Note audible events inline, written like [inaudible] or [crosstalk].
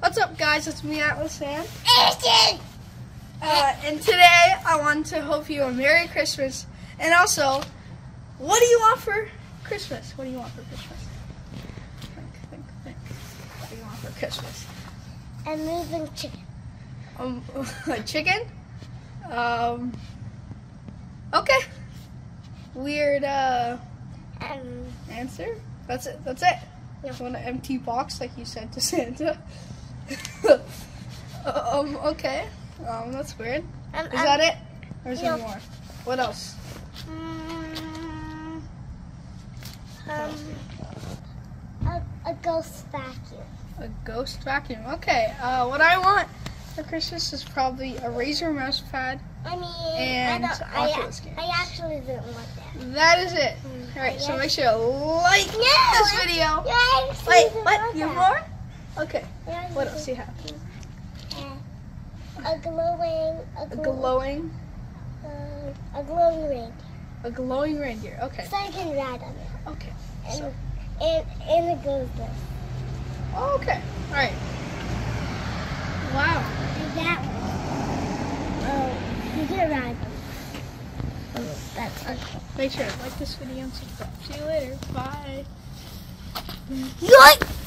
What's up, guys? It's me, Atlas Sam. Uh, and today I want to hope you a Merry Christmas. And also, what do you want for Christmas? What do you want for Christmas? Think, think, think. What do you want for Christmas? A moving chicken. Um, [laughs] a chicken? Um, okay. Weird, uh, Um, answer. That's it. That's it. Yeah. Want an empty box like you said to Santa? Um. Okay. Um. That's weird. um, Is that it? Or is there more? What else? Mm, um, a, a ghost vacuum. A ghost vacuum. Okay. Uh. What I want for Christmas is probably a Razer mouse pad. I mean, And I, don't, I, I actually didn't want that. That is it. Mm, All right. So make sure you like No, this video. Yeah, Wait. What? You have more? Okay. Yeah, What else do you have? Uh, a glowing, a, A glowing. uh, a glowing reindeer. A glowing reindeer. Okay. So I can ride on it. Okay. And, So. and, and it goes this. Oh, okay. All right. Wow. And that one. Oh, you can ride them. Oh, that's okay. Make sure to like this video and subscribe. See you later. Bye. Yoink!